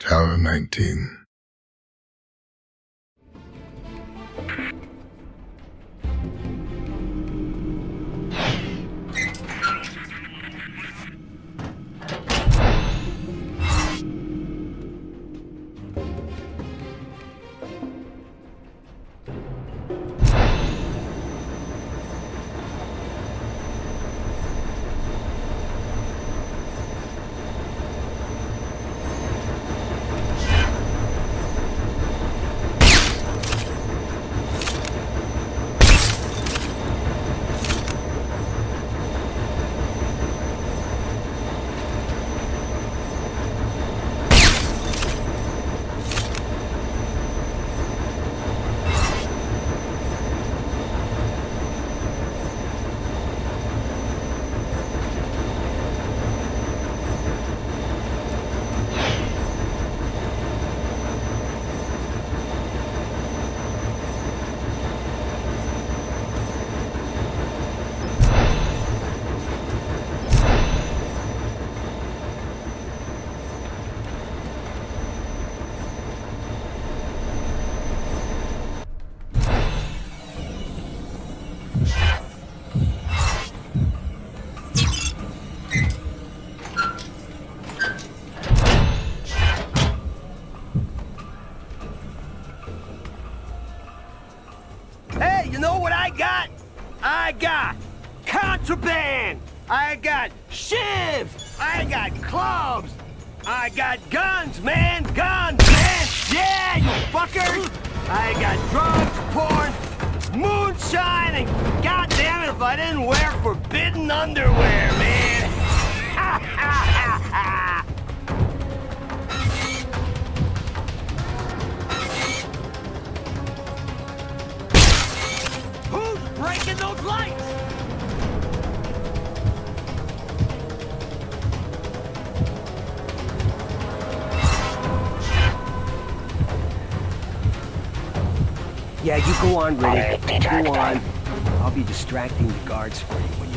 Tower 19. Contraband. I got shivs. I got clubs. I got guns, man. Guns, man. Yeah, you fuckers. I got drugs, porn, moonshine, and goddamn it if I didn't wear forbidden underwear, man. Breaking those lights? Yeah, you go on, Riddick. Go on. I'll be distracting the guards for you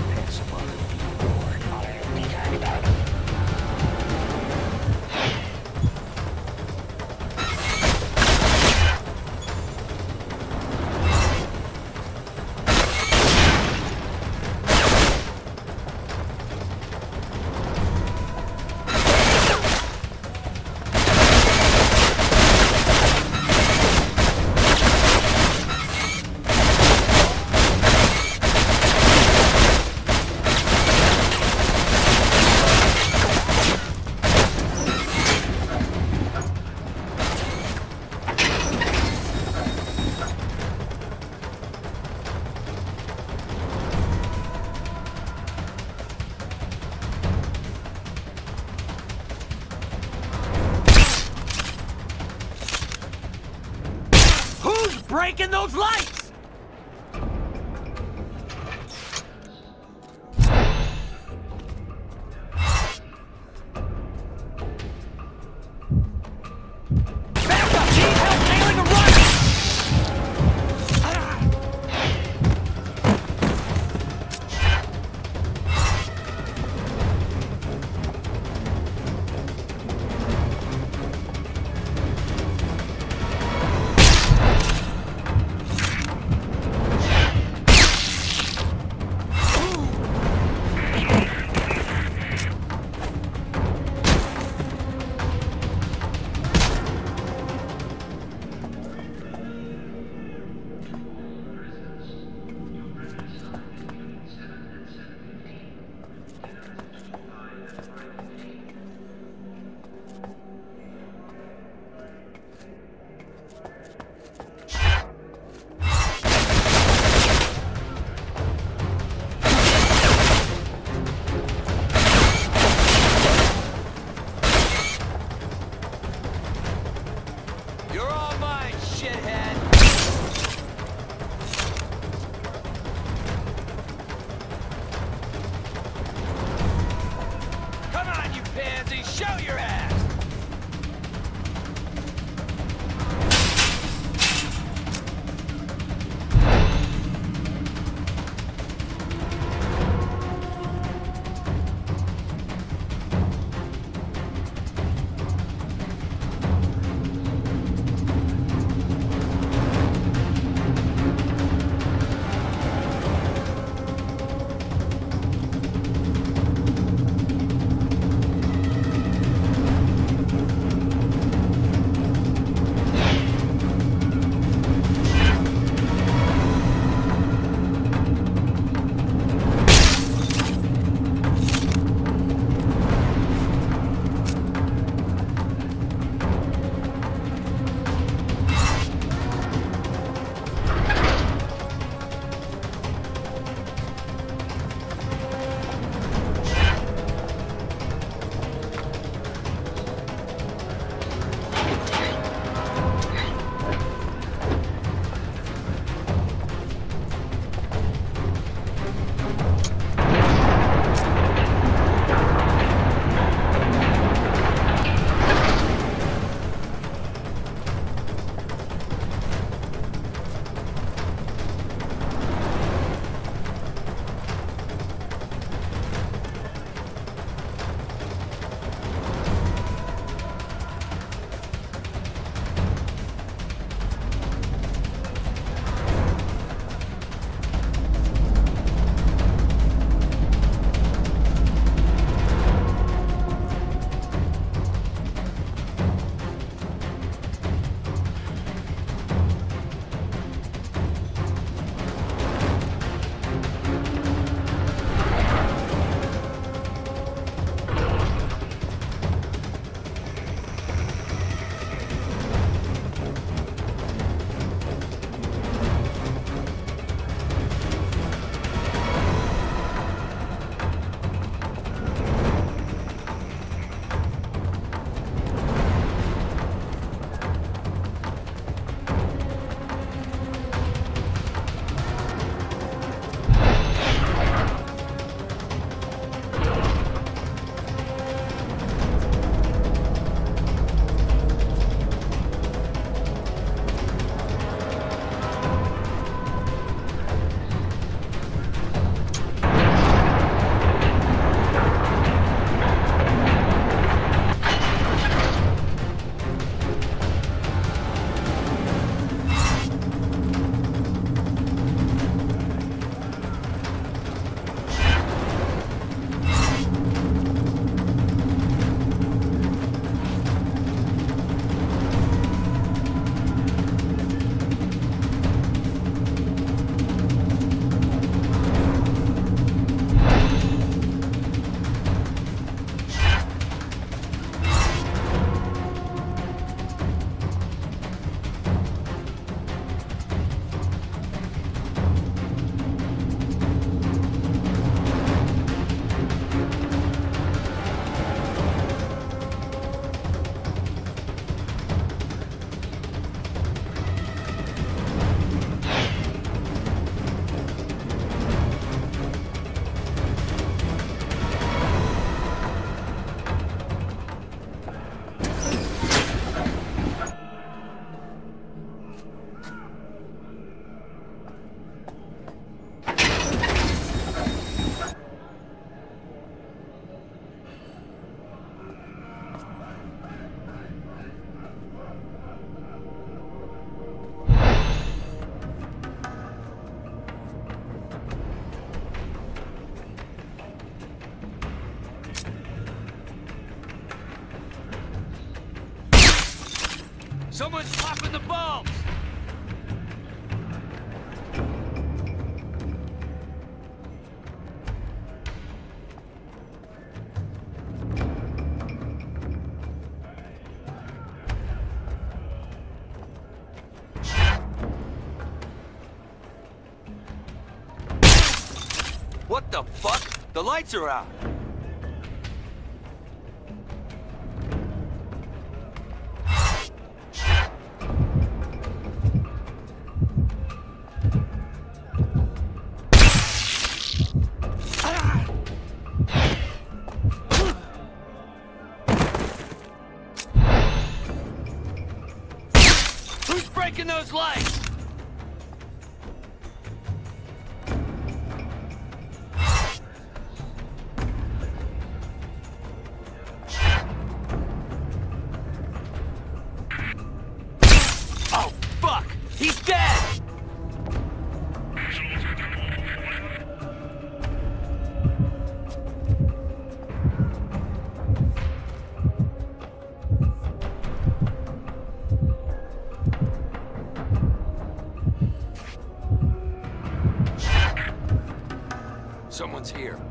shithead. The fuck? The lights are out. Who's breaking those lights? Here.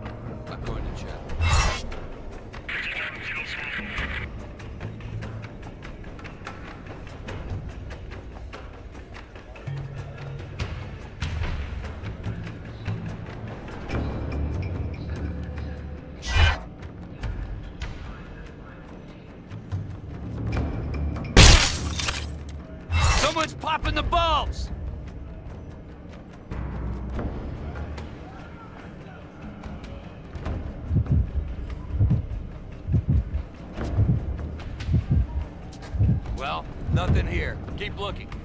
Nothing here. Keep looking.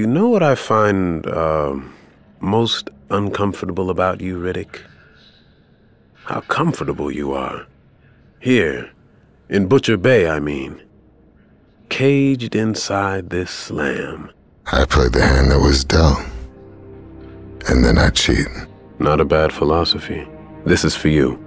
You know what I find uh, most uncomfortable about you, Riddick? How comfortable you are. Here, in Butcher Bay, I mean. Caged inside this slam. I played the hand that was dealt. And then I cheat. Not a bad philosophy. This is for you.